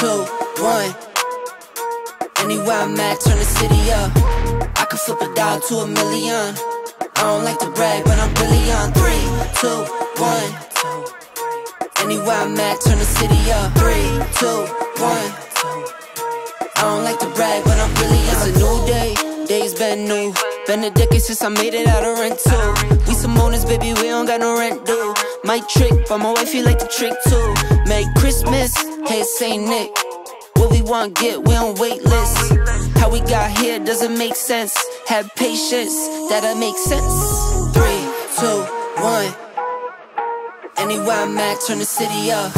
two, one. Anywhere I'm at, turn the city up. I can flip a dollar to a million. I don't like to brag, but I'm really on. Three, two, one. Anywhere I'm at, turn the city up. Three, two, one. I don't like to brag, but I'm really on. It's a new day, days been new. Been a decade since I made it out of rental. We some owners, baby, we don't got no rent due. My trick, but my wife, you like the trick too. Merry Christmas, hey, Saint Nick. What we want, get, we on wait list. How we got here doesn't make sense. Have patience, that'll make sense. Three, two, one. Anywhere I'm at, turn the city up.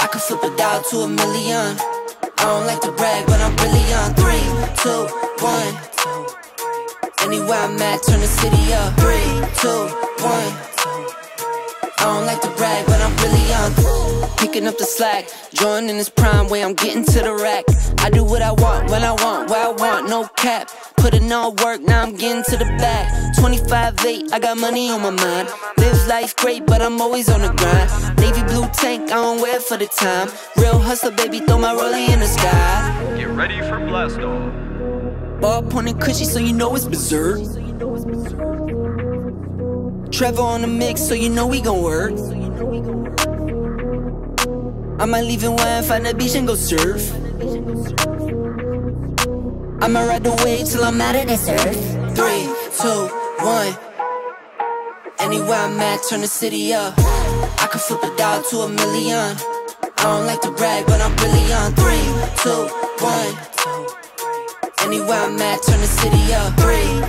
I can flip a dollar to a million. I don't like to brag, but I'm really on. Three, two, one. Anywhere I'm at, turn the city up. Three, two, one. I don't like to brag, but I'm really on. Picking up the slack, joining this prime way I'm getting to the rack. I do what I want, when I want, where I want, no cap. Put in all work, now I'm getting to the back. 25 8, I got money on my mind. Live life great, but I'm always on the grind. Navy blue tank, I don't wear for the time. Real hustler, baby, throw my rollie in the sky. Get ready for blast off. Ball pointing cushy, so you know it's berserk. Trevor on the mix, so you know we gon' work. I might leave in one, find a beach and go surf. I'ma ride the wave till I'm out of this earth. Three, two, one. Anywhere I'm at, turn the city up. I can flip a dollar to a million. I don't like to brag, but I'm really on. Three, two, one. Anywhere I'm at, turn the city up. Three,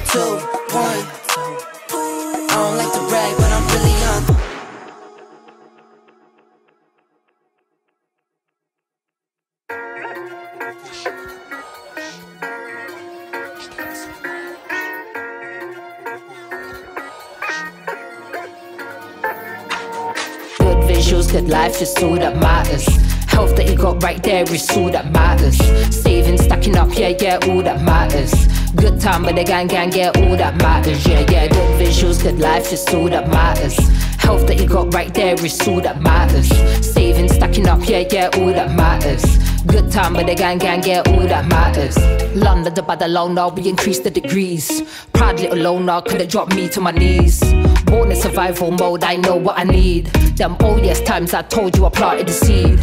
life is all that matters. Health that you got right there is all that matters. Saving, stacking up, yeah, yeah, all that matters. Good time with the gang, gang, yeah, all that matters. Yeah, yeah, good visuals, good life is all that matters. Health that you got right there is all that matters. Saving, stacking up, yeah, yeah, all that matters. Good time with the gang, gang, yeah, all that matters. London, the bad alone now, we increase the degrees. Proud little loner, could've dropped me to my knees. Born in survival mode, I know what I need. Them oh yes times I told you I planted the seed.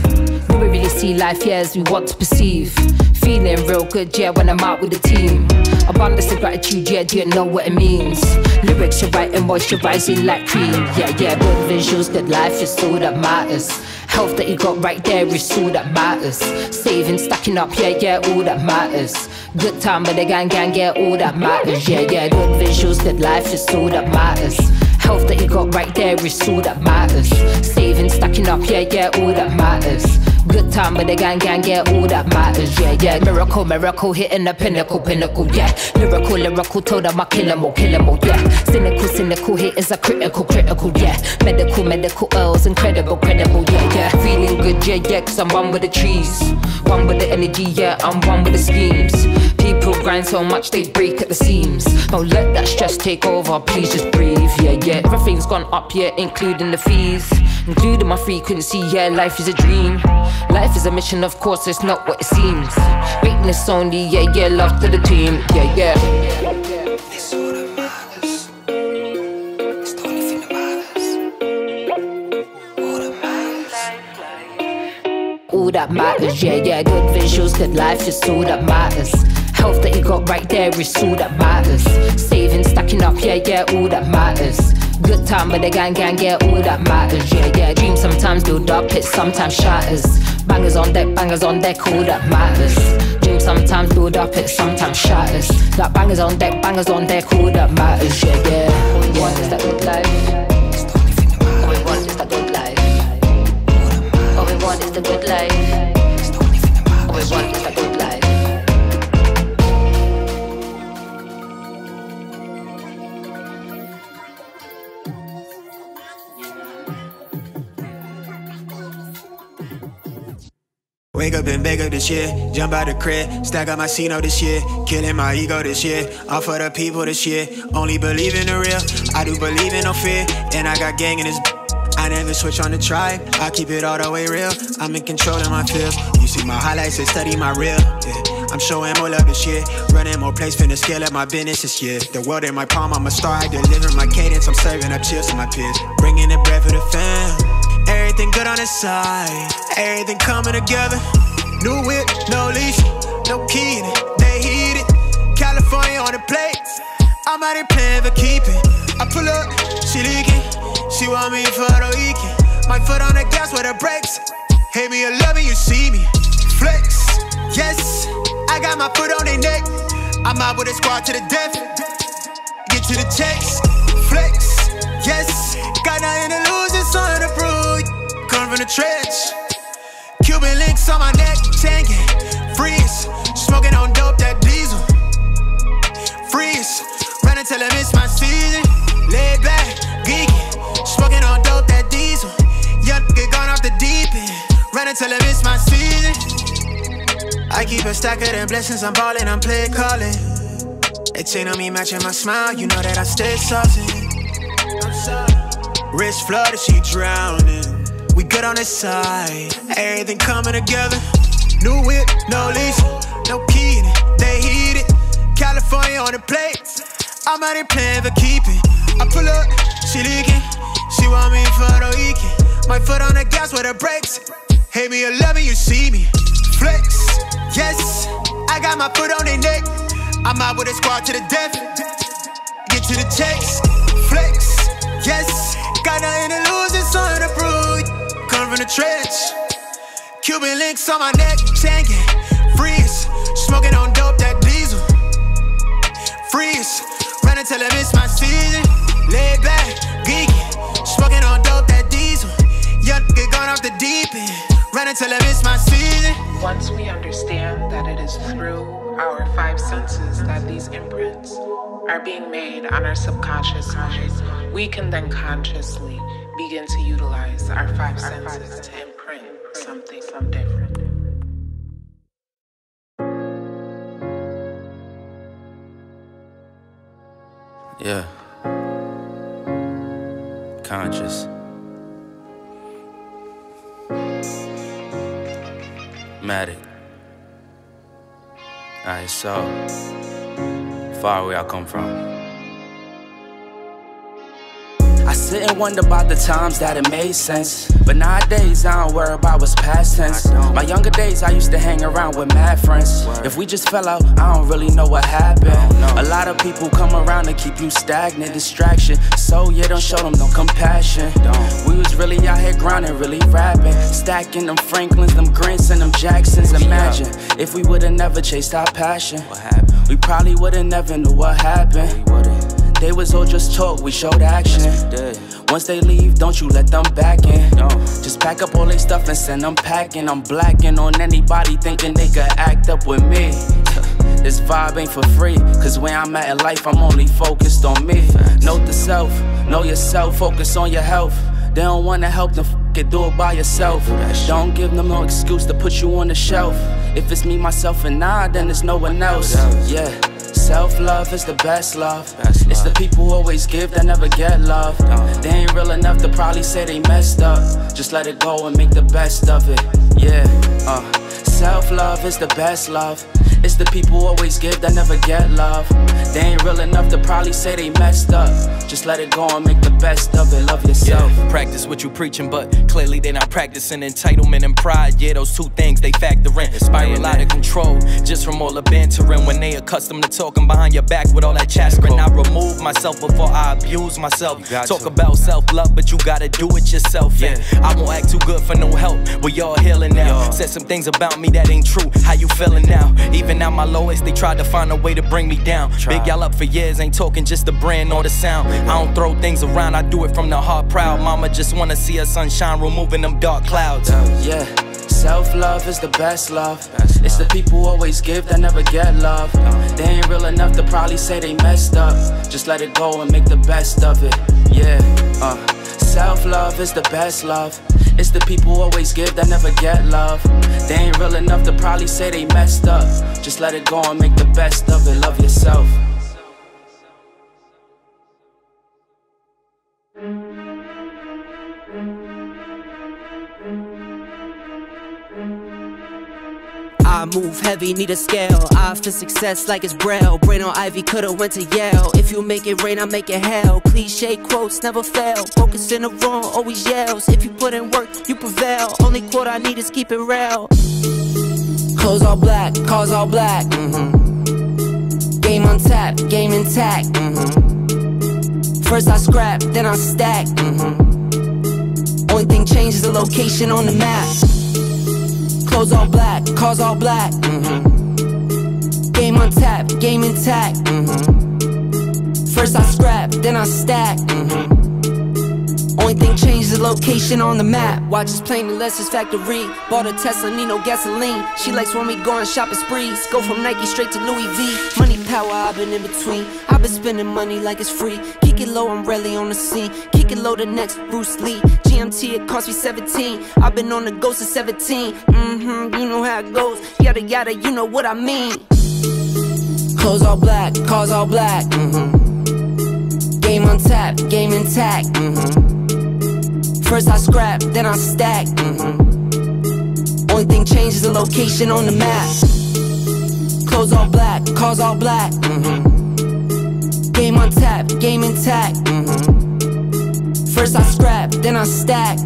Do we really see life, yeah, as we want to perceive? Feeling real good, yeah, when I'm out with the team. Abundance of gratitude, yeah, do you know what it means? Lyrics you're writing, moisturizing like cream. Yeah, yeah, good visuals, good life is all that matters. Health that you got right there is all that matters. Saving, stacking up, yeah, yeah, all that matters. Good time with the gang, gang, yeah, all that matters. Yeah, yeah, good visuals, good life is all that matters. Health that you got right there is all that matters. Saving, stacking up, yeah, yeah, all that matters. Good time with the gang, gang, yeah, all that matters. Yeah, yeah, miracle, miracle, hitting the pinnacle, pinnacle, yeah. Lyrical, lyrical, told them I kill them all, kill them all, yeah. Cynical, cynical, hit is a critical, critical, yeah. Medical, medical, L's, incredible, credible, yeah, yeah. Feeling good, yeah, yeah, cause I'm one with the trees. One with the energy, yeah, I'm one with the schemes. People grind so much they break at the seams. Don't let that stress take over, please just breathe, yeah, yeah. Everything's gone up, yeah, including the fees. Including my frequency, yeah, life is a dream. Life is a mission, of course, it's not what it seems. Greatness only, yeah, yeah, love to the team, yeah, yeah. All that matters. Yeah, yeah, good visuals, good life is all that matters. Health that you got right there is all that matters. Saving, stacking up, yeah, yeah, all that matters. Good time with the gang, gang, yeah, all that matters. Yeah, yeah, dreams sometimes build up, it sometimes shatters. Bangers on deck, bangers on deck, all that matters. Dreams sometimes build up, it sometimes shatters. Like bangers on deck, bangers on deck, all that matters. Yeah, yeah. All we want is that good life. The. All we want is that good life. All we want is the good life. The All we want the Wake up and bake up this year, jump out the crib, stack up my Cino this year, killing my ego this year, all for the people this year, only believe in the real, I do believe in no fear, and I got gang in this I never switch on the tribe, I keep it all the way real. I'm in control of my feels. You see my highlights and study my real. Yeah. I'm showing more love this year. Running more plays, finna scale up my business this year. The world in my palm, I'm a star. I deliver my cadence. I'm serving up chills to my peers. Bringing the bread for the fam. Everything good on the side. Everything coming together. New whip, no leash, no key in it. They heat it. California on the plate. I'm out here playing for keeping. I pull up, she leaking. She want me for the weekend. My foot on the gas with the brakes. Hate me or love me, you see me. Flex, yes. I got my foot on their neck. I'm out with a squad to the death. Get to the checks. Flex, yes. Got nothing to lose, From the trench. Cuban links on my neck, tanking. Freeze, smoking on dope, that diesel. Freeze, running till I miss my season. Lay back, geeky. Smoking on dope, that diesel. Young get gone off the deep end. Running till I miss my season. I keep a stack of them blessings, I'm ballin', I'm play callin'. They chain on me matching my smile, you know that I stay saucy. Wrist flooded, she drowning. We good on this side, everything coming together. New whip, no leash, no key in it. They heat it. California on the plate. I'm out here playing for keeping. I pull up, she leaking. She want me for the weekend. My foot on the gas with the brakes. Hate me or love me, you see me. Flex, yes. I got my foot on their neck. I'm out with a squad to the death. Get to the checks. Flex, yes. Got nothing to lose, Come from the trench. Cuban links on my neck, tanking. Freeze, smoking on dope, that diesel. Freeze, running till I miss my season. Lay back, geeky, smoking on dope, that diesel. Young get gone off the deep end, running till I miss my season. Once we understand that it is through our five senses that these imprints are being made on our subconscious mind, we can then consciously begin to utilize our five senses to imprint something some different. Yeah. Conscious. Matic. I saw far where I come from. I sit and wonder about the times that it made sense. But nowadays, I don't worry about what's past tense. My younger days, I used to hang around with mad friends. If we just fell out, I don't really know what happened. A lot of people come around to keep you stagnant, distraction. So, yeah, don't show them no compassion. We was really out here grinding, really rapping. Stacking them Franklins, them Grants, and them Jacksons. Imagine if we would've never chased our passion. We probably would've never knew what happened. They was all just talk, we showed action. Once they leave, don't you let them back in. Just pack up all they stuff and send them packing. I'm blacking on anybody thinking they could act up with me. This vibe ain't for free, cause where I'm at in life, I'm only focused on me. Note the self, know yourself, focus on your health. They don't wanna help them f it, do it by yourself. Don't give them no excuse to put you on the shelf. If it's me, myself, and I, then it's no one else. Yeah. Self love is the best love. It's the people who always give that never get love. They ain't real enough to probably say they messed up. Just let it go and make the best of it. Yeah, uh. Self love is the best love. It's the people always give that never get love. They ain't real enough to probably say they messed up. Just let it go and make the best of it. Love yourself. Yeah, practice what you preaching, but clearly they not practicing entitlement and pride. Yeah, those two things they factor in. Spiral out of control just from all the bantering. When they accustomed to talking behind your back with all that chattering, I remove myself before I abuse myself. Talk to. about self love, but you gotta do it yourself. Yeah, I won't act too good for no help. We all healing now. Said some things about me that ain't true. How you feeling now? Even at my lowest, they tried to find a way to bring me down. Big y'all up for years, ain't talking just the brand or the sound. I don't throw things around, I do it from the heart proud. Mama just wanna see her sunshine, removing them dark clouds. Yeah. Self love is the best love. It's the people always give that never get love. They ain't real enough to probably say they messed up. Just let it go and make the best of it. Yeah, uh. Self love is the best love. It's the people who always give that never get love. They ain't real enough to probably say they messed up. Just let it go and make the best of it. Love yourself. Move heavy, need a scale. I for success like it's braille. Brain on Ivy, coulda went to Yale. If you make it rain, I make it hell. Cliche quotes never fail. Focus in the wrong, always yells. If you put in work, you prevail. Only quote I need is keep it real. Clothes all black, cars all black. Mm-hmm. Game on tap, game intact. Mm-hmm. First I scrap, then I stack. Mm-hmm. Only thing changes the location on the map. Clothes all black, cars all black. Mm-hmm. Game on tap, game intact. Mm-hmm. First I scrap, then I stack. Mm-hmm. Only thing changed the location on the map. Watch Watches playing the Lexus factory. Bought a Tesla, need no gasoline. She likes when we go on shopping sprees. Go from Nike straight to Louis V. Money power, I've been in between. I've been spending money like it's free. Kick it low, I'm rarely on the scene. Kick it low, the next Bruce Lee. GMT, it cost me 17. I've been on the ghost since 17. Mm-hmm, you know how it goes. Yada yada, you know what I mean. Clothes all black, cars all black. Mm-hmm. Game on tap, game intact. Mm-hmm. First I scrap, then I stack. Mm-hmm. Only thing changes the location on the map. Clothes all black, cars all black. Mm-hmm. Game on tap, game intact. Mm-hmm. First I scrap, then I stack.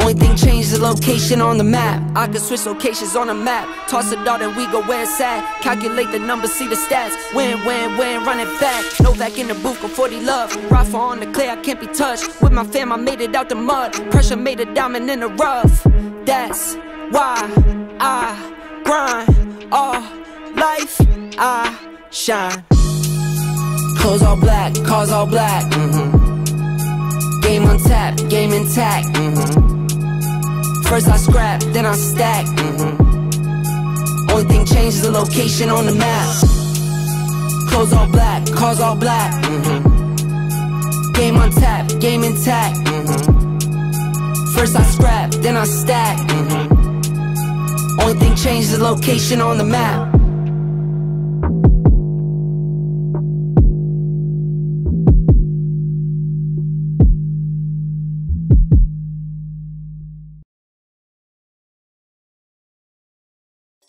Only thing changed the location on the map. I can switch locations on the map. Toss a dart and we go where it's at. Calculate the numbers, see the stats. Win, win, win, run it back. No back in the booth, go 40 love. Rafa on the clay, I can't be touched. With my fam, I made it out the mud. Pressure made a diamond in the rough. That's why I grind all life. I shine. Clothes all black, cars all black. Mm-hmm. Game on tap, game intact. Mm-hmm. First I scrap, then I stack. Mm-hmm. Only thing changes the location on the map. Clothes all black, cars all black. Mm-hmm. Game on tap, game intact. Mm-hmm. First I scrap, then I stack. Mm-hmm. Only thing changes the location on the map.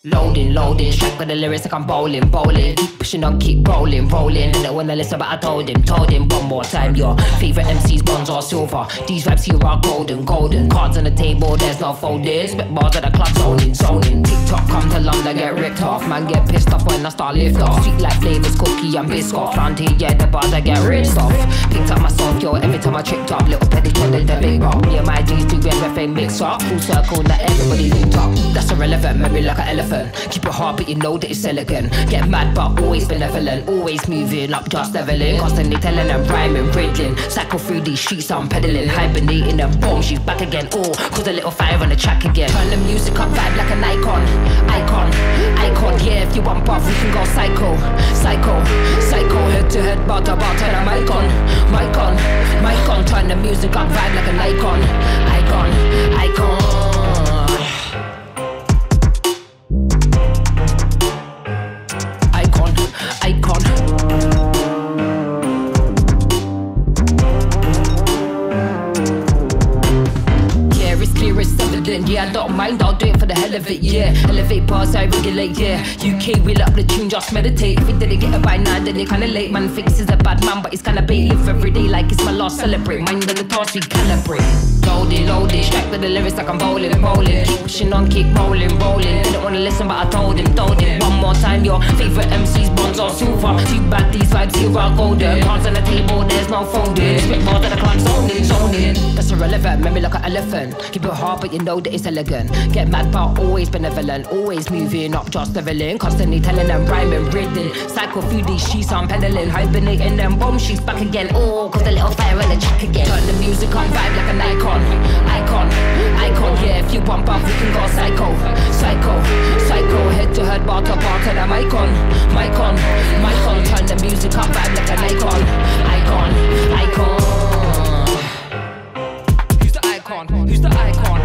Loading, loading, strike with the lyrics like I'm bowling, bowling. Keep pushing on, keep rolling, rolling. And I wanna listen, but I told him, told him one more time. Your favorite MCs, bronze or silver. These vibes here are golden, golden. Cards on the table, there's no folding. Spit bars at the club, zoning, zoning. TikTok come to London, get ripped off. Man, get pissed off when I start lift off. Sweet like flavors, cookie and biscuit. Flanty, yeah, the bars I get ripped off. Picked up my song, yo, every time I tripped up. Little petty the, the big rock. Me and my G's do everything mix up. Full circle, now everybody linked up. That's irrelevant, maybe like an elephant Keep it hard, but you know that it's elegant. Get mad, but always benevolent. Always moving up, just leveling. Constantly telling and rhyming, riddling. Cycle through these streets, I'm pedaling. Hibernating and boom, she's back again. Oh, cause a little fire on the track again. Turn the music up, vibe like an icon. Icon, icon, yeah, if you want buff, we can go psycho. Psycho, psycho, head to head, bar to turn a mic on. Mic on, mic on. Turn the music up, vibe like an icon. Icon, icon. It, yeah. Elevate bars, I regulate, yeah. UK, wheel up the tune, just meditate. If it didn't get it by now, then it kinda late. Man he's a bad man, but he's kinda bait. Live every day like it's my last, celebrate. Mind on the task, we calibrate. Loaded, loaded, strike with the lyrics like I'm bowling, bowling. Keep pushing on, keep rolling, rolling. Didn't wanna listen, but I told him, told him. One more time, your favorite MCs, bonds or silver. Too bad these vibes here are golden. Cards on the table, there's no folding. Spit bars at the club, zoning, zoning. That's irrelevant, maybe like an elephant. Keep it hard, but you know that it's elegant. Get mad, but always benevolent. Always moving up, just leveling. Constantly telling them rhyming, breathing. Cycle through these sheets, I'm pedaling. Hibernating them bomb sheets back again. Oh, cause the little fire on the track again. Turn the music on, vibe like an icon. Icon, icon, yeah. If you bump up, we can go psycho. Psycho, psycho. Head to head, bar to bar, to the mic on. Mic on. Turn the music up, vibe like an icon. Icon, icon. Who's the icon? Who's the icon? icon.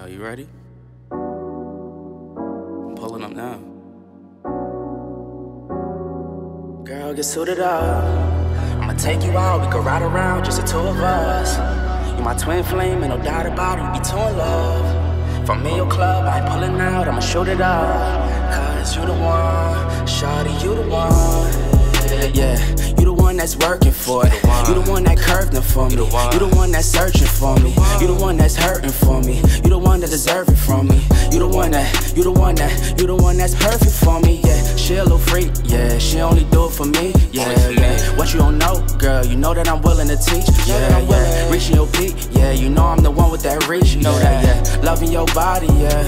Yo, you ready? I'm pulling up now. Girl, get suited up. I'ma take you out, we can ride around, just the two of us. You my twin flame, ain't no doubt about it, we be two in love. From me, your club, I ain't pulling out, I'ma shoot it up. Cause you the one, shawty, you the one. Yeah, the one that's working for it. You the one that curved them for me. You the one that's searching for me. You the one that's hurting for me. You the one that deserve it from me. You the one that, you the one that, you the one that's perfect for me. Yeah, she a little freak. Yeah, she only do it for me. Yeah, yeah. What you don't know, girl? You know that I'm willing to teach. Yeah, yeah. Reaching your peak. Yeah, you know I'm the one with that reach. You know that. Yeah, loving your body. Yeah,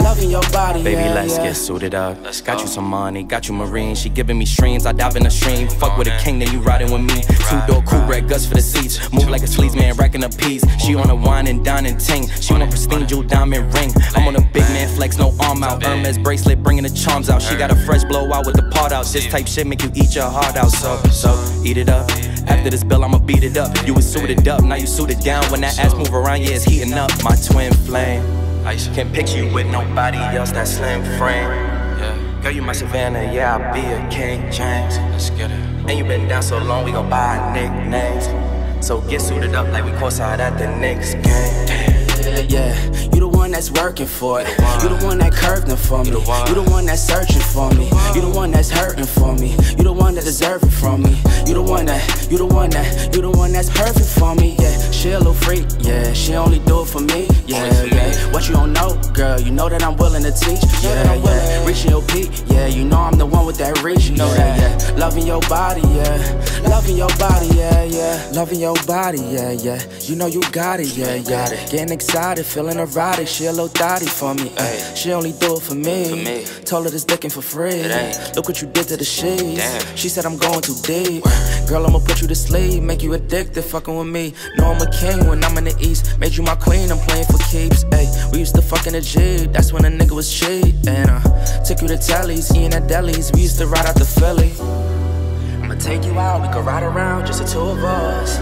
loving your body. Baby, yeah, let's yeah. get suited up. Let's Got you some money, got you marine. She giving me streams, I dive in the stream. Fuck with a king, then you riding with me. Two door coupe, red guts for the seats. Move like a sleaze man, racking up peas. She on a wine and dining ting. She want a pristine jewel diamond ring. I'm on a big man flex, no arm out. Hermes bracelet, bringing the charms out. She got a fresh blowout with the part out. This type shit make you eat your heart out. So, so eat it up. After this bill, I'ma beat it up. You was suited up, now you suited down. When that ass move around, yeah, it's heating up. My twin flame. I can't picture you with nobody else that slim frame. Yeah, girl, you my Savannah, yeah, I'll be a King James. Let's get it. And you been down so long, we gon' buy nicknames. So get suited up like we courtside at the Knicks game. Yeah, you the that's working for it. You the one that curved them for me. You the one that's searching for me. You the one that's hurting for me. You the one that deserve it from me. You the one that, you the one that, you the one that's perfect for me. Yeah, she a little freak. Yeah, she only do it for me. Yeah, yeah. What you don't know, girl? You know that I'm willing to teach. Yeah, yeah. Reaching your peak. Yeah, you know I'm the one with that reach. You know that. Yeah, loving your body. Yeah, loving your body. Yeah, yeah. Loving your body. Yeah, yeah. You know you got it. Yeah, yeah. Getting excited, feeling erotic. She a little thotty for me. Ay. She only do it for me. Told her this dickin' for free. Look what you did to the sheets. She said I'm going too deep. Girl, I'ma put you to sleep, make you addicted, fucking with me. Know I'm a king when I'm in the east. Made you my queen, I'm playing for keeps. Ayy, we used to fuck in the G, that's when a nigga was cheap. And uh, took you to tellies, eating at delis. We used to ride out to Philly. I'ma take you out, we could ride around, just the two of us.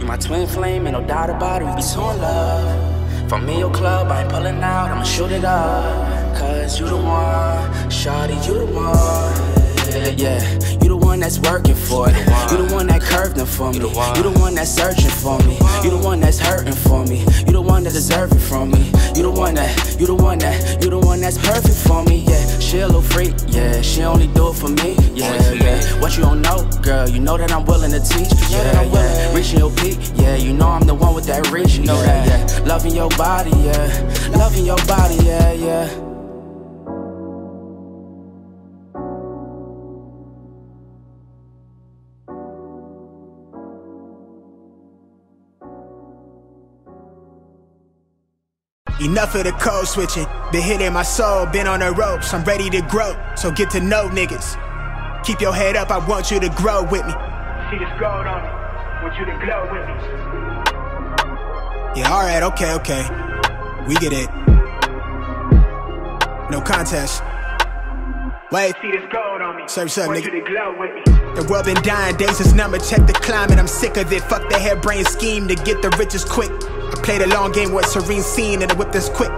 You my twin flame, ain't no doubt about it, we be so in love. From me, your club, I ain't pulling out, I'ma shoot it up. Cause you the one, shawty, you the one. Yeah, you the one that's working for it. You the one that curved them for me. You the one that's searching for me. You the one that's hurting for me. You the one that deserve it from me. You the one that, you the one that, you the one that's perfect for me. Yeah, she a little freak. Yeah, she only do it for me. Yeah, yeah. What you don't know, girl? You know that I'm willing to teach. Yeah, yeah. Reaching your peak. Yeah, you know I'm the one with that reach. You know that. Yeah, loving your body. Yeah, loving your body. Yeah, yeah. Enough of the code switching. Been hitting my soul, been on the ropes. I'm ready to grow, so get to know niggas. Keep your head up, I want you to grow with me. See this gold on me, want you to glow with me. Yeah, alright, okay, okay. We get it. No contest. Wait. See this gold on me. Surf's up, nigga. You to glow with me. The world been dying, days is numbered. Check the climate, I'm sick of it. Fuck the harebrained scheme to get the riches quick. I play the long game with serene scene and the whip is quick.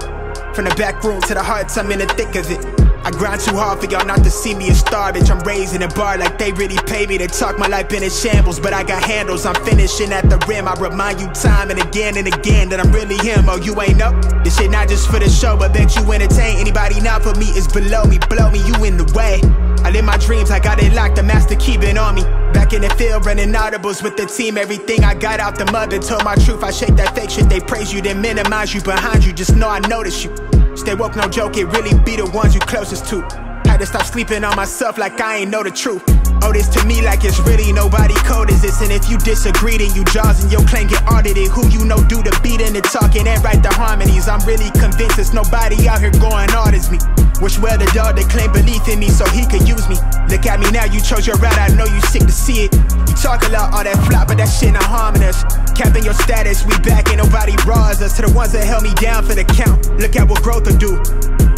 From the back room to the hearts, I'm in the thick of it. I grind too hard for y'all not to see me a star, bitch. I'm raising a bar like they really pay me to talk my life in a shambles. But I got handles, I'm finishing at the rim. I remind you time and again and again that I'm really him. Oh, you ain't up? This shit not just for the show, but bet you entertain. Anybody not for me is below me, blow me, you in the way. I live my dreams, I got it locked, the master keep it on me. Back in the field, running audibles with the team. Everything I got out the mother told my truth. I shake that fake shit, they praise you, then minimize you behind you. Just know I notice you. Stay woke, no joke, it really be the ones you closest to. Had to stop sleeping on myself like I ain't know the truth. Oh, this to me like it's really nobody code is this. And if you disagree, then you jaws and your claim get audited. Who you know do the beating and the talking and write the harmonies. I'm really convinced there's nobody out here going hard as me. Wish well the dog that claim belief in me so he could use me. Look at me now, you chose your route, I know you sick to see it. You talk a lot, all that flop, but that shit not harming us. Capping your status, we back, ain't nobody raws us. To the ones that held me down for the count, look at what growth will do.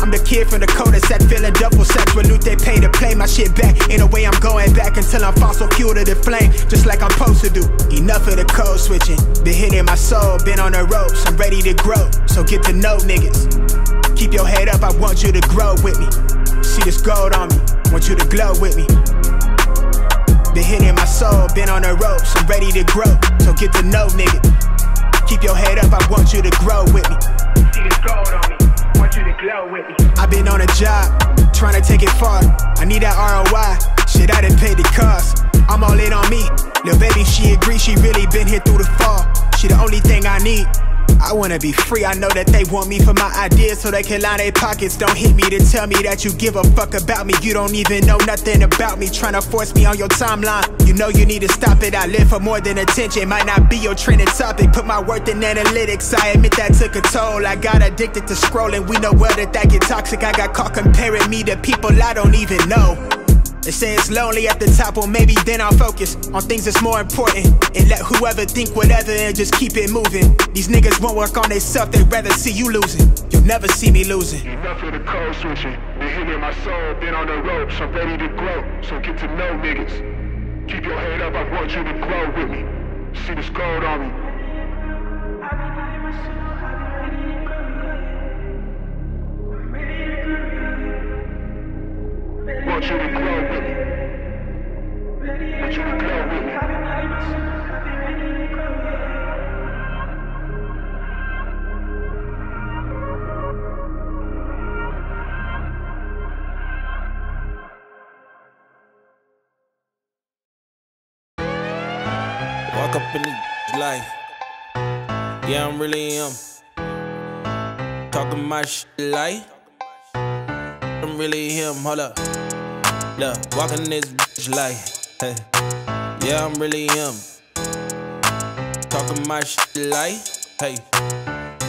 I'm the kid from the cul-de-sac, feeling double sex loot they pay to play my shit back. Ain't no way I'm going back until I'm fossil fuel to the flame, just like I'm supposed to do. Enough of the code switching, been hitting my soul, been on the ropes, I'm ready to grow, so get to know niggas. Keep your head up, I want you to grow with me. See this gold on me, want you to glow with me. Been hitting my soul, been on the ropes, I'm ready to grow, so get to know nigga. Keep your head up, I want you to grow with me. See this gold on me want you to glow with me. I've been on a job, trying to take it far. I need that ROI. Shit, I didn't pay the cost. I'm all in on me. Lil' baby, she agree, she really been here through the fall. She the only thing I need. I wanna be free, I know that they want me for my ideas so they can line their pockets. Don't hit me to tell me that you give a fuck about me. You don't even know nothing about me, trying to force me on your timeline. You know you need to stop it. I live for more than attention, might not be your trending topic. Put my worth in analytics, I admit that took a toll. I got addicted to scrolling, we know well that that get toxic. I got caught comparing me to people I don't even know. They say it's lonely at the top, well maybe then I'll focus on things that's more important and let whoever think whatever and just keep it moving. These niggas won't work on themselves, they'd rather see you losing. You'll never see me losing. Enough of the code switching. Been hitting my soul, been on the ropes, I'm ready to grow. So get to know niggas. Keep your head up, I want you to grow with me. See this gold on me. Want you to grow me. Want you to grow me. Walk up in the life. Yeah, I'm really him. Talking my shit like I'm really him. Hold up. Look, walking this bitch like, hey. Yeah, I'm really him. Talking my shit like, hey.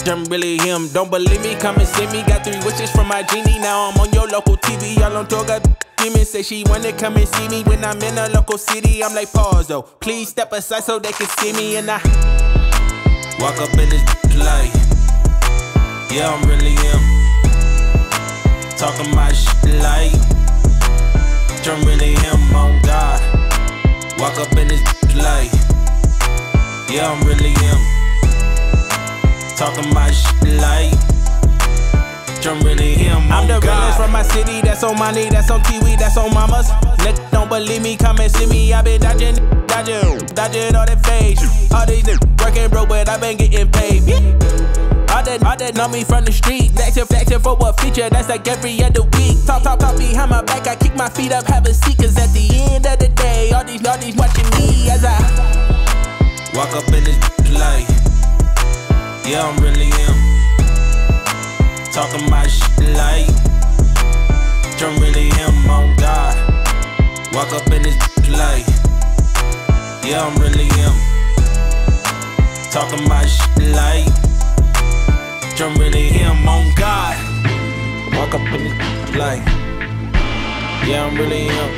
I'm really him. Don't believe me? Come and see me. Got three wishes from my genie. Now I'm on your local TV. Y'all on tour. Got demons say she wanna come and see me when I'm in a local city. I'm like, pause though. Please step aside so they can see me. And I walk up in this like, yeah, I'm really him. Talking my shit like, I'm really him on God. Walk up in this like, yeah, I'm really him. Talking my shit like, I'm really him. I'm the realest from my city, that's on my knee, that's on Kiwi, that's on mamas. Niggas don't believe me, come and see me. I been dodging, dodging, dodging all that face. All these niggas working broke, but I been getting paid. That, all that know me from the street. Flexing, flexing for what feature, that's like every other week. Talk, talk, talk behind my back, I kick my feet up, have a seat. Cause at the end of the day, all these, all these watching me as I walk up in this light. yeah, I'm really him. Talking my shit like, I'm really him on oh God. Walk up in this light. yeah, I'm really him. Talking my shit like, I'm really him on God. Walk up in this like, yeah, I'm really him.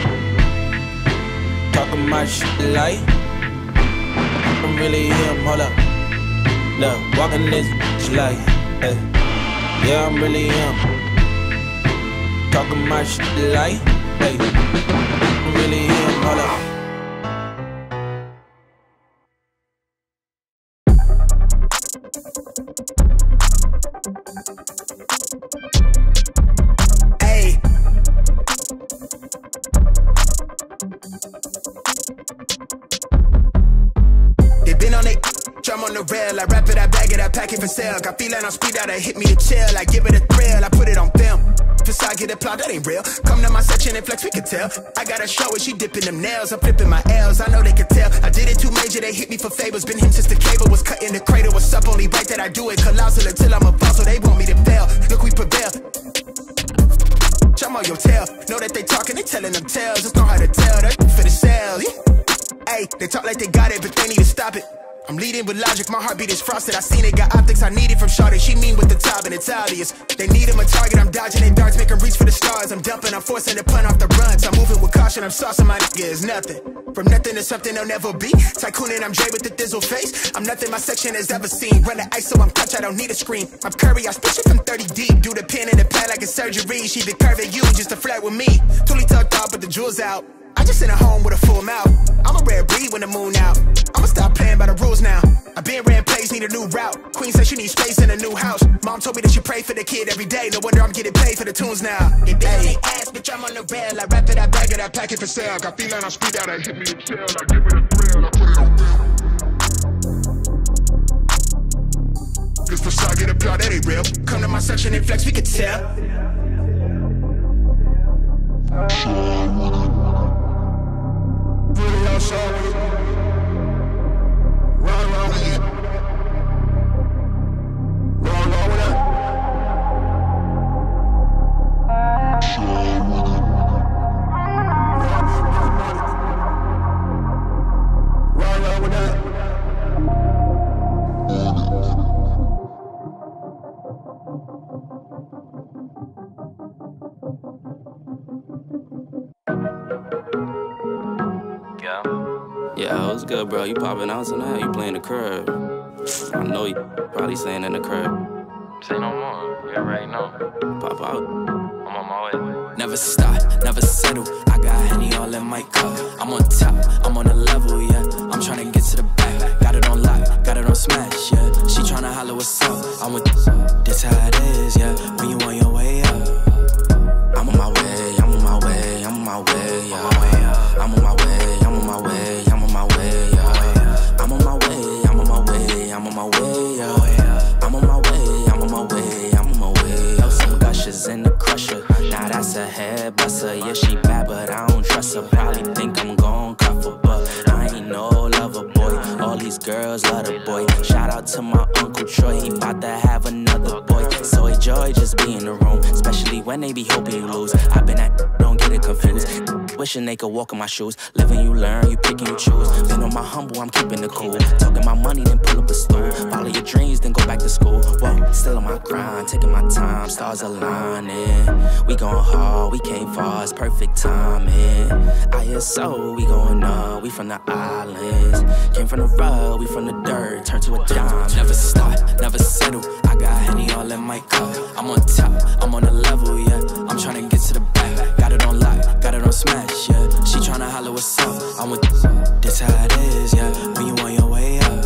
Talking my shit like, I'm really him. Hold up, look, walking this bitch like, hey, yeah, I'm really him. Talking my shit like, hey, I'm really him. Hold up. I wrap it, I bag it, I pack it for sale. Got feeling on speed out, hit me to chill. I give it a thrill, I put it on film. Facade get applaud, that ain't real. Come to my section and flex, we can tell. I got a show and she dipping them nails. I'm flipping my L's, I know they can tell. I did it too major, they hit me for favors. Been him since the cable was cut in the cradle. What's up? Only right that I do it. Colossal until I'm a boss, so they want me to fail. Look, we prevail. Jump on your tail. Know that they talking, they telling them tales. Just know how to tell. That for the sale. yeah. Hey, they talk like they got it, but they need to stop it. I'm leading with logic, my heartbeat is frosted. I seen it, got optics I needed from Shawty. She mean with the top, and it's obvious. They need him a target, I'm dodging their darts, make reach for the stars. I'm dumping, I'm forcing the punt off the runs. I'm moving with caution, I'm saucing my nigga is nothing. From nothing to something they'll never be. Tycoon and I'm Dre with the thizzle face. I'm nothing my section has ever seen. Run the ice so I'm clutch, I don't need a screen. I'm Curry, I spit it from 30 deep. Do the pin in the pad like a surgery. She be curving you just to flirt with me. Totally tucked off, but the jewels out. I just sent a home with a full mouth. I'm a rare breed when the moon out. I'ma stop playing by the rules now. I been ran plays, need a new route. Queen says she needs space in a new house. Mom told me that she pray for the kid every day. No wonder I'm getting paid for the tunes now. It hey. Ain't ass, bitch, I'm on the rail. I rap it, I bag it, I pack it for sale. Got feeling, I speed out, I hit me a chill. I give it a thrill, I put it on real. This facade get applaud, that ain't real. Come to my section and flex, we can tell. Really what's good, bro? You popping out tonight? You playing the curb? I know you probably saying in the curb. Say no more. You already know. Pop out. I'm on my way. Never stop, never settle. I got Henny all in my cup. I'm on top, I'm on a level, yeah. I'm trying to get to the back. Got it on lock, got it on smash, yeah. She trying to holler what's up. I'm with this how it is, yeah. When you on your way up. I'm on my way, head buster. Yeah, she bad, but I don't trust her. Probably think I'm gon' cuff her, but I ain't no lover boy. All these girls love the boy. Shout out to my uncle Troy, he bout to have another boy. So enjoy just be in the room, especially when they be hoping you lose. i been at, don't confused. Wishing they could walk in my shoes. Living you learn, you pick and you choose. Been on my humble, I'm keeping it cool. Talking my money, then pull up a stool. Follow your dreams, then go back to school. Whoa, still on my grind, taking my time, stars aligning. We going hard, we came far, it's perfect timing. ISO, we going up, we from the islands. Came from the rug, we from the dirt, turned to a dime. Never stop, never settle. I got Henny all in my cup. I'm on top, I'm on a level, yeah. I'm trying to get to the smash, yeah. She tryna holler what's up. I'm with this how it is, yeah. When you on your way up.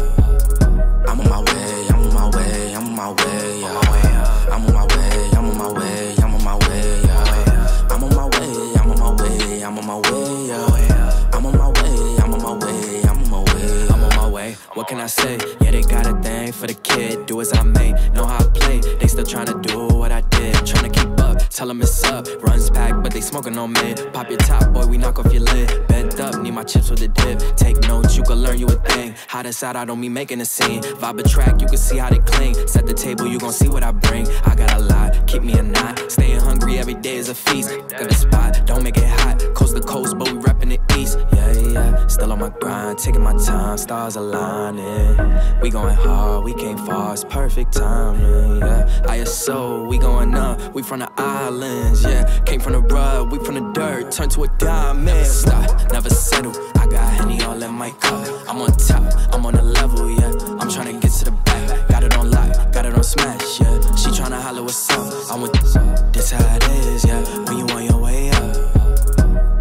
I'm on my way, I'm on my way, I'm on my way, yeah. I'm on my way, I'm on my way, I'm on my way, yeah. I'm on my way, I'm on my way, I'm on my way, yeah. I'm on my way, I'm on my way, I'm on my way. I'm on my way. What can I say? Yeah, they got a thing for the kid. Do as I may, know how I play. They still tryna do what I up. Tell them it's up. Runs back, but they smoking on me. Pop your top, boy, we knock off your lid. Bent up, need my chips with a dip. Take notes, you can learn you a thing. This out, I don't mean making a scene. Vibe a track, you can see how they cling. Set the table, you gon' see what I bring. I got a lot, keep me a knot. Staying hungry every day is a feast. Got a spot, don't make it hot. Coast to coast, but we reppin' the east. Yeah, yeah. Still on my grind, taking my time, stars aligning. We going hard, we came far, it's perfect timing. Yeah, ISO, we going up, we from the islands. Yeah, came from the rug, we from the dirt, turn to a diamond. Never stop, never settle. I got Henny all in my cup. I'm on top, I'm on a level, yeah. I'm tryna get to the back, got it on lock, got it on smash, yeah. She tryna holler what's up. I'm with this how it is, yeah. When you on your way up.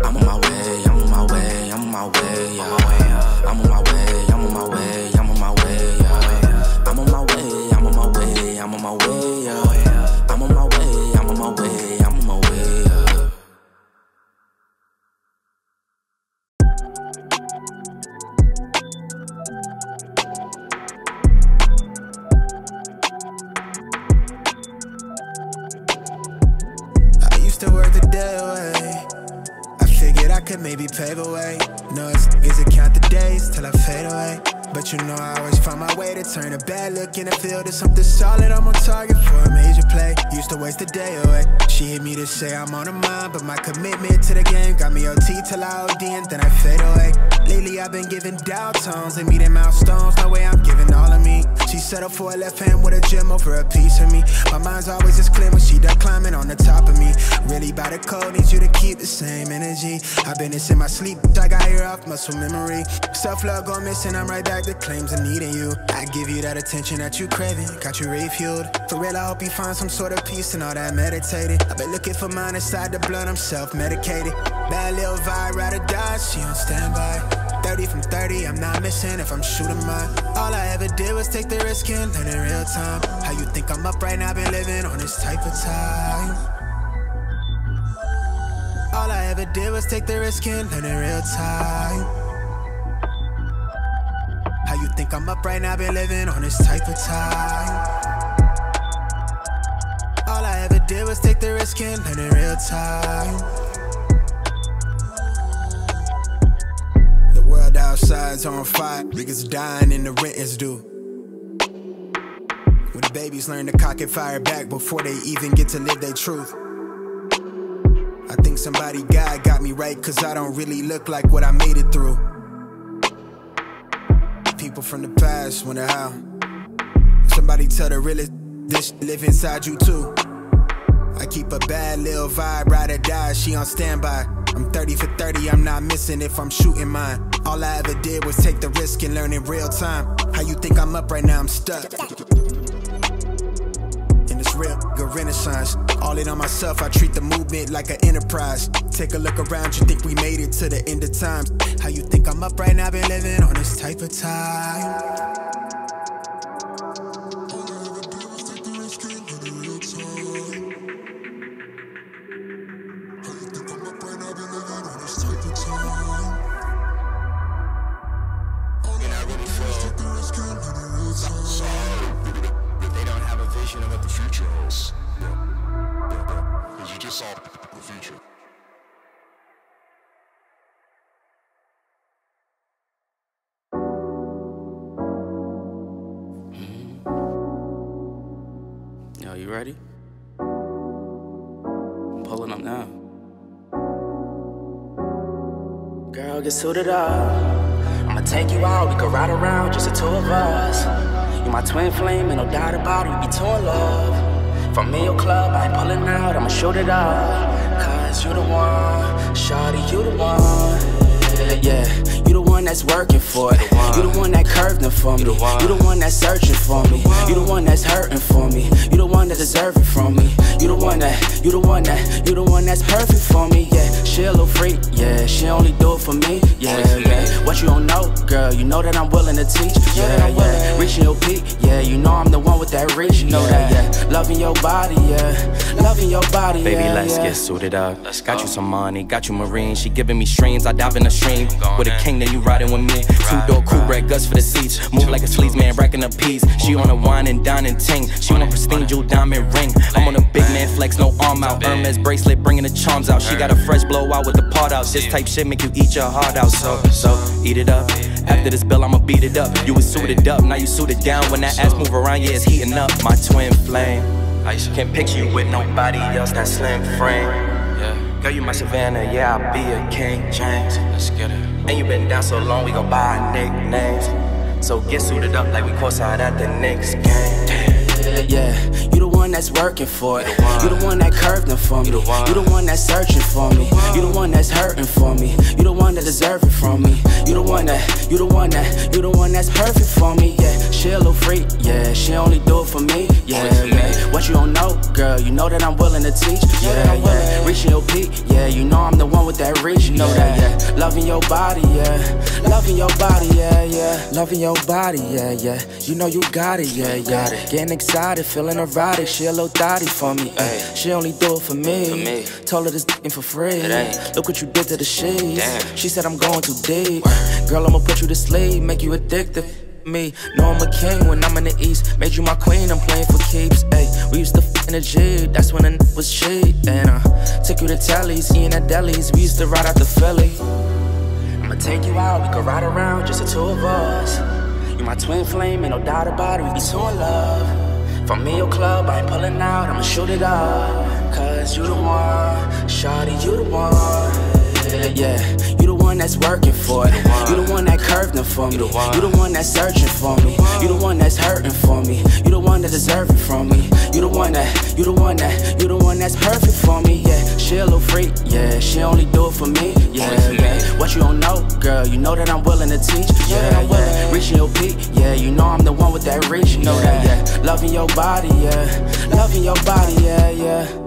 I'm on my way, I'm on my way, I'm on my way, yeah. Till I OD and then I fade oh, away. Lately I've been giving down tones and meeting milestones. No way settled for a left hand with a gem over a piece of me. My mind's always as clear when she done climbing on the top of me. Really by the code, need you to keep the same energy. I've been this in my sleep, I got here off muscle memory. Self love gone missing, I'm right back to claims of needing you. I give you that attention that you craving, got you refueled. For real, I hope you find some sort of peace and all that meditating. I've been looking for mine inside the blood, I'm self medicated. Bad little vibe, or die, she on standby. 30 from 30, I'm not missing if I'm shooting mine. All I ever did was take the risk and learn in real time. How you think I'm up right now? Been living on this type of time. All I ever did was take the risk and learn in real time. How you think I'm up right now? Been living on this type of time. All I ever did was take the risk and learn in real time. Outside's on fire. Niggas dying and the rent is due. When the babies learn to cock and fire back before they even get to live their truth. I think somebody God got me right, cause I don't really look like what I made it through. People from the past wonder how. Somebody tell the realest, this live inside you too. I keep a bad little vibe, ride or die, she on standby. I'm 30 for 30, I'm not missing if I'm shooting mine. All I ever did was take the risk and learn in real time. How you think I'm up right now? I'm stuck. In this real good renaissance, all in on myself, I treat the movement like an enterprise. Take a look around, you think we made it to the end of times. How you think I'm up right now? Been living on this type of time. Get suited up. I'ma take you out, we can ride around, just the two of us. You my twin flame, and no doubt about it, we be two in love. From me, your club, I ain't pulling out, I'ma shoot it up. Cause you the one, shawty, you the one. Yeah, the one that's working for it. You the one that curved them for me. You the one that's searching for me. You the one that's hurting for me. You the one that deserve it from me. You the one that, you the one that, you the one that's perfect for me. Yeah, she a little freak. Yeah, she only do it for me. Yeah, yeah. What you don't know, girl? You know that I'm willing to teach. Yeah, yeah. Reaching your peak. Yeah, you know I'm the one with that reach. You know that. Yeah, loving your body. Yeah, loving your body. Baby, let's get suited up. Let's Got you some money, got you marine. She giving me streams. I dive in the stream with a king then you riding with me. Two door coupe, red guts for the seats. Move like a sleaze man, racking up peas. She on a wine and dining ting. She on a pristine jewel diamond ring. I'm on a big man flex, no arm out. Hermes bracelet, bringing the charms out. She got a fresh blowout with the part out. This type shit make you eat your heart out. So, so eat it up. After this bill, I'ma beat it up. You was suited up, now you suited down. When that ass move around, yeah, it's heating up. My twin flame. I can't picture you with nobody else. That slim frame. Yeah. Girl, you my Savannah, yeah, I'll be a King James. Let's get it. And you been down so long, we gon' buy nicknames. So get suited up like we courtside at the next game. Yeah, yeah, you the that's working for it. You the one that curved them for me. You the one that's searching for me. You the one that's hurting for me. You the one that deserve it from me. You the one that, you the one that, you the one that's perfect for me. Yeah, she a little freak. Yeah, she only do it for me. Yeah, yeah. What you don't know, girl? You know that I'm willing to teach. Yeah, yeah. Reaching your peak. Yeah, you know I'm the one with that reach. You know that. Yeah, loving your body. Yeah, loving your body. Yeah, yeah. Loving your body. Yeah, yeah. You know you got it. Yeah, yeah. Getting excited, feeling erotic. She a little thotty for me. Ay. She only do it for me. For me. Told her this for free. Look what you did to the sheets. She said I'm going too deep. Girl, I'ma put you to sleep, make you addicted me. Know I'm a king when I'm in the east. Made you my queen, I'm playing for keeps. Ay, we used to f in the G, that's when the n was cheap. And uh, took you to Telly's, eating at delis. We used to ride out the Philly. I'ma take you out, we could ride around, just the two of us. You my twin flame, ain't no doubt about it. We be so in love. From me your club, I ain't pulling out, I'ma shoot it up. Cause you the one, Shawty, you the one. Yeah, one that's working for it. You the one that curved them for me. You the one that's searching for me. You the one that's hurting for me. You the one that deserve it from me. You the one that, you the one that, you the one that's perfect for me. Yeah, she a little freak. Yeah, she only do it for me. Yeah, yeah. What you don't know, girl? You know that I'm willing to teach. Yeah, yeah. Reaching your peak. Yeah, you know I'm the one with that reach. You know that. Yeah, loving your body. Yeah, loving your body. Yeah, yeah.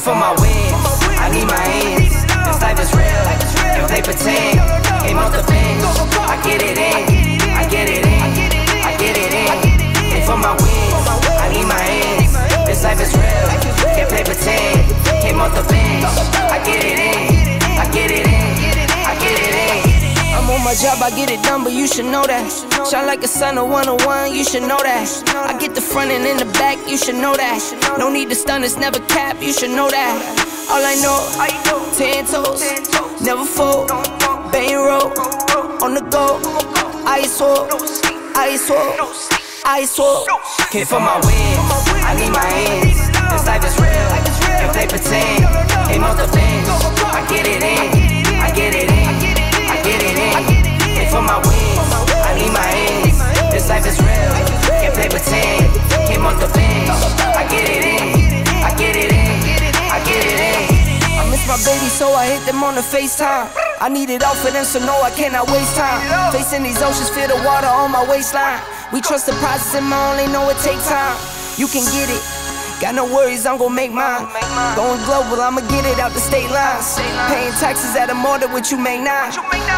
For my wins. I need my ends. This life is real. If they pretend, came off the bench. I get it in. I get it in. I get it in. And for my wins, I need my ends. This life is real. Can't play pretend. Came off the bench. I get it in. I get it in. I get it in. I'm on my job, I get it done, but you should know that. Shine like a sun of 101, you should know that. I get the front and in the back, you should know that. No need to stun, it's never cap, you should know that. All I know, ten toes, never fold, bang roll, on the go, ice wall, ice wall, ice wall. Came for my wins, I need my ends. This life is real, can't play pretend. Off the bench, I get it in, I get it in, I get it in. Came for my wins, I need my ends. This life is real, can't play pretend. Off the I get it in, I get it in, I get it in. I miss my baby, so I hit them on the FaceTime. I need it all for them, so no, I cannot waste time. Facing these oceans, feel the water on my waistline. We trust the process, and I only know it takes time. You can get it. Got no worries, I'm gon' make mine. Going global, I'ma get it out the state lines. Paying taxes at a more than what you make now.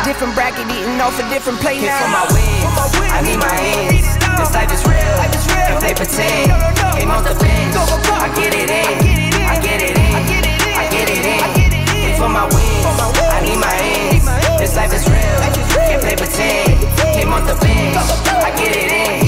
Different bracket, eating off a different plate now. for my wins, I need my ends. This life is real, life is real. If they pretend, no, no, no. came off the bench. Go, go, go. I get it in, I get it in, I get it in, I get it in. And for my wins, I need my ends. This life is real, Can't play pretend, came off the bench. I get it in.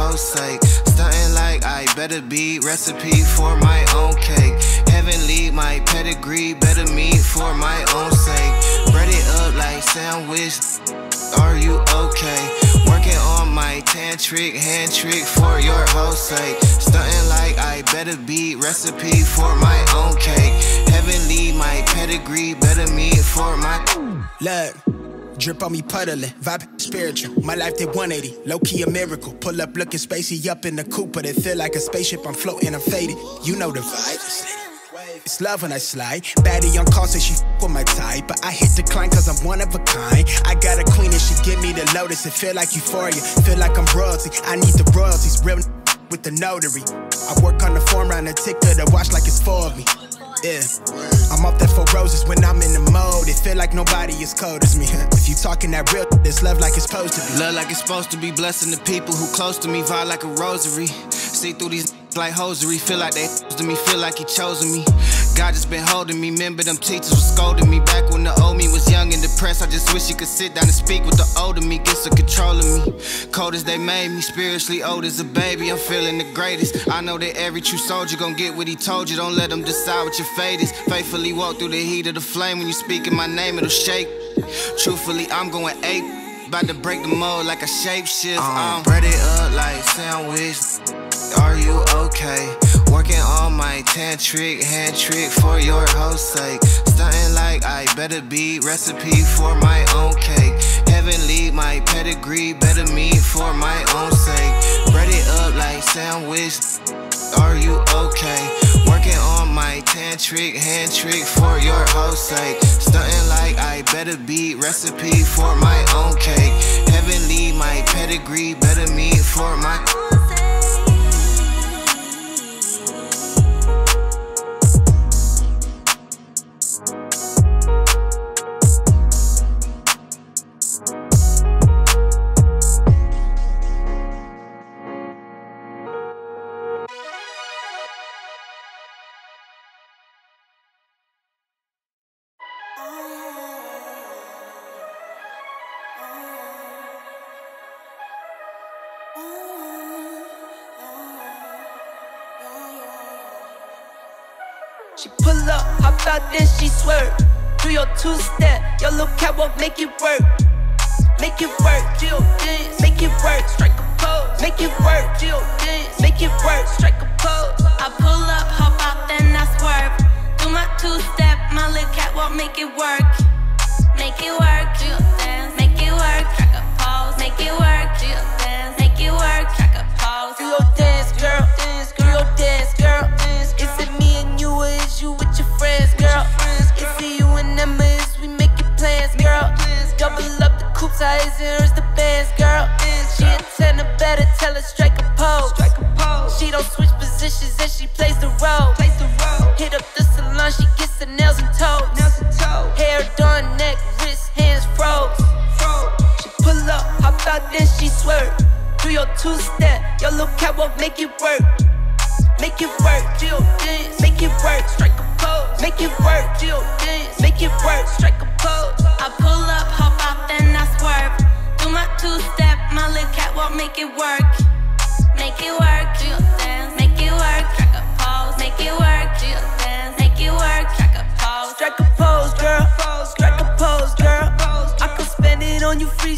Host sake. Stunting like I better be recipe for my own cake. Heavenly, my pedigree, better me for my own sake. Bread it up like sandwich. Are you okay? Working on my tantric hand trick for your host sake. Stunting like I better be recipe for my own cake. Heavenly, my pedigree, better meet for my. Look. Drip on me puddling, vibe spiritual. My life did 180, low key a miracle. Pull up looking spacey up in the coupe, but it feel like a spaceship. I'm floating, I'm faded. You know the vibe. It's love when I slide. Baddie on call, say she f with my type. But I hit decline cause I'm one of a kind. I got a queen and she give me the lotus. It feel like euphoria, feel like I'm royalty. I need the royalties, real with the notary. I work on the form round the ticker to the watch like it's for me. Yeah, I'm up there for roses when I'm in the mode. It feel like nobody is cold as me. if you talking that real, this love like it's supposed to be. Love like it's supposed to be, blessing the people who close to me, vibe like a rosary. See through these like hosiery, feel like they to me, feel like he chosen me. God just been holding me. Remember them teachers was scolding me back when the old me was young and depressed. I just wish you could sit down and speak with the older me, get some control of me. Cold as they made me, spiritually old as a baby. I'm feeling the greatest. I know that every true soldier gon' get what he told you. Don't let them decide what your fate is. Faithfully walk through the heat of the flame. When you speak in my name, it'll shake. Truthfully, I'm going ape. About to break the mold like a shapeshift. Um, um. bread it up like sandwich. Are you okay? Working on my tantric hand trick for your host sake. Stunting like I better be recipe for my own cake. Heavenly, my pedigree, better me for my own sake. Bread it up like sandwich. Are you okay? Working on my tantric hand trick for your host sake. Stunting like I better be recipe for my pedigree, better me for my. Catwalk, make it work.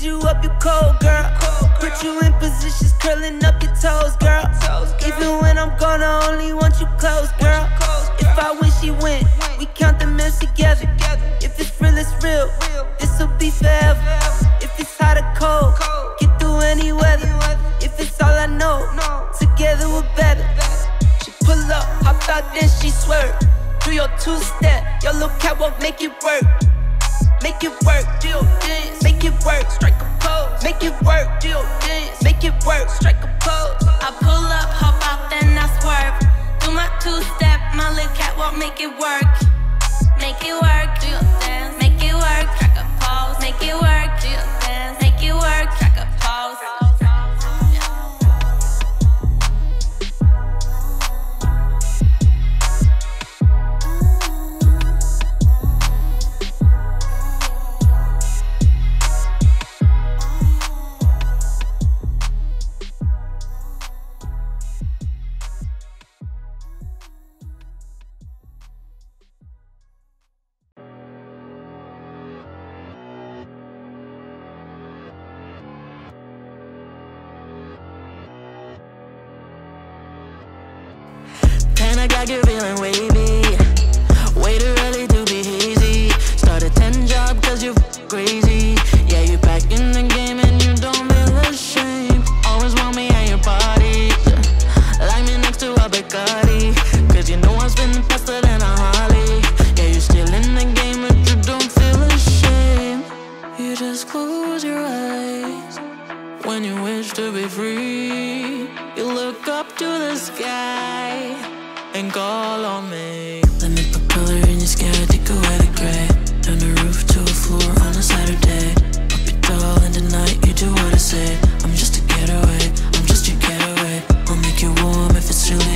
Freeze you up, you cold, girl. Put you in positions, curling up your toes, girl. Even when I'm gone, I only want you close, girl. If I win, she win. We count the mils together. If it's real, it's real. This'll be forever. If it's hot or cold, get through any weather. If it's all I know, together we're better. She pull up, hop out, then she swerve. Do your two step, your little catwalk, make it work. Make it work, Jill dance, make it work, strike a pose. Make it work, Jill dance, make it work, strike a pose. I pull up, hop out, then I swerve. Do my two step, my little catwalk, make it work. Make it work, Jill dance, make it work, strike a pose. Make it work, Jill dance, make it work, strike a pose. I got you feeling wavy. Way too early to be hazy. Start a 10 job cause you crazy. Yeah, you back in the game and you don't feel ashamed. Always want me at your party. Like me next to a Bacardi. Cause you know I'm spinning faster than a Harley. Yeah, you're still in the game but you don't feel ashamed. You just close your eyes when you wish to be free. You look up to the sky and call on me. Let me put color in your sky, take away the gray. Turn the roof to a floor on a Saturday. Up your doll in the night, you do what I say. I'm just a getaway, I'm just your getaway. I'll make you warm if it's chilly,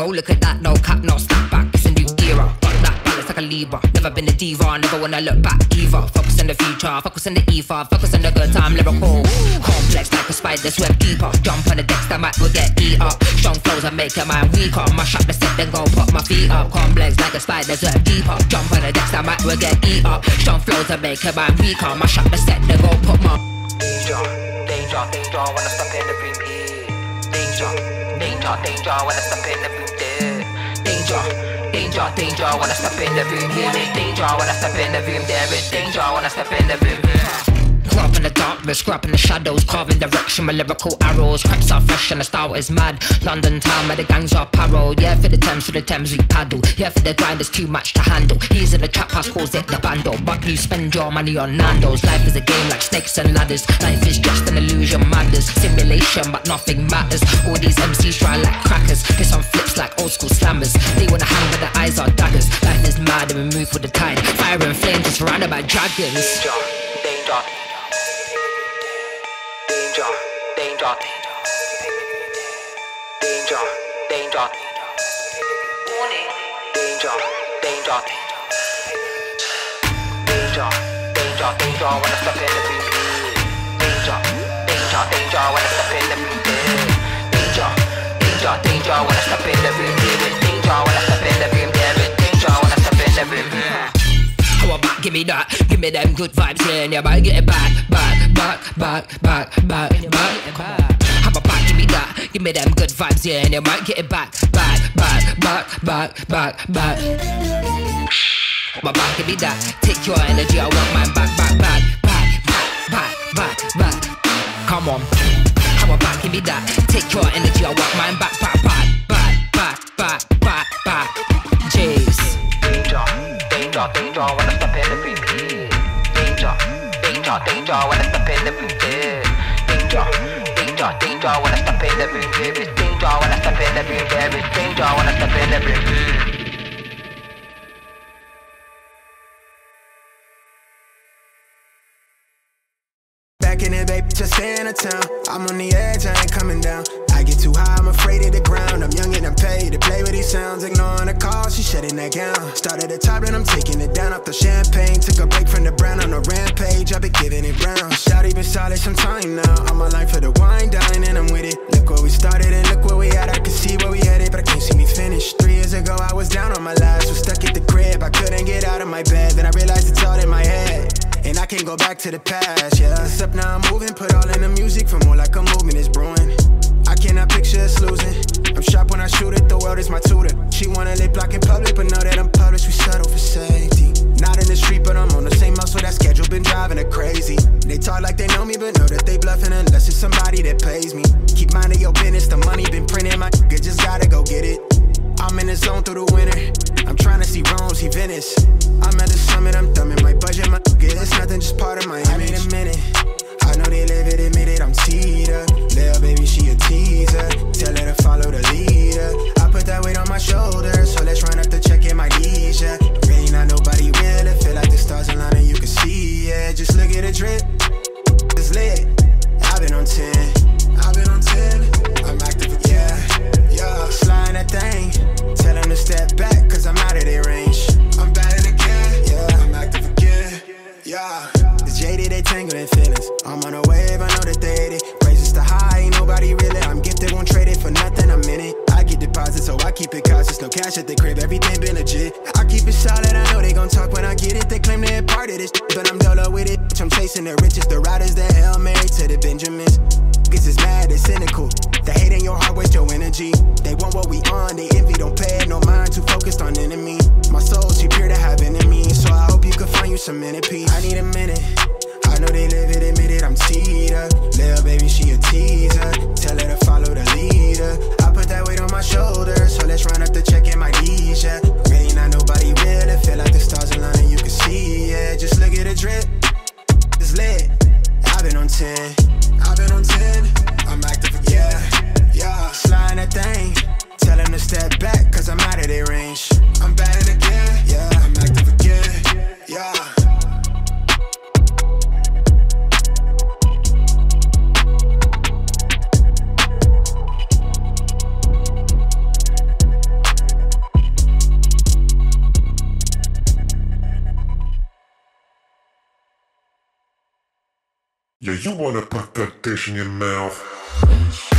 Oh look at that, no cap, no snap back. It's a new era, got that balance like a Libra. Never been a diva, never wanna look back either. Focus on the future, focus on the ether, focus on the good time, lyrical. Complex like a spider's web keeper. Jump on the decks, that might will get eat up. Strong flows make your mind weaker. Mash up the set, then go put my feet up. Complex like a spider's web keeper. Jump on the decks, that might will get eat up. Strong flows make your mind weaker. Mash up the set, then go put my Danger, danger, danger. Wanna step in the beam here. Eh. Danger, danger. Wanna step in the beam there. Danger, danger, danger. Wanna step in the beam here. Danger, wanna step in the beam there. Danger, wanna step in the beam here. In the darkness, up in the shadows, carving direction with lyrical arrows. Creps are fresh and the style is mad. London town where the gangs are paro. Yeah, for the Thames, for the Thames we paddle. Yeah, for the grind, there's too much to handle. He's in the trap house, calls it the bando. But you spend your money on Nando's. Life is a game like snakes and ladders. Life is just an illusion, madness. Simulation, but nothing matters. All these MCs try like crackers. Piss on flips like old school slammers. They wanna hang but their eyes are daggers. Life is mad and we move with the tide. Fire and flame just surrounded by dragons. Danger, danger, danger, danger, danger, warning, danger, danger, danger, danger, danger. Wanna step in the beam Danger, danger, danger. Wanna step in the beam Danger, danger, danger. Wanna step in the beam Danger, wanna step in the beam Danger, wanna step in the beam go back, give me that, give me them good vibes, yeah, and yeah, I get it back, back, back, back, back, back, back. Have a back, give me that, give me them good vibes, yeah, and you might get it back, back, back, back, back, back, back. My back, give me that, take your energy, I want mine back, back, back, back, back, back, back. Come on, have a back, give me that, take your energy, I want mine back, back, back. danger when I step in the blue. Danger, danger, danger when I step in the blue. Danger, danger, danger when I step in the blue. Danger when I step in the blue. Danger when I step in the blue. Yeah, you wanna put that dish in your mouth.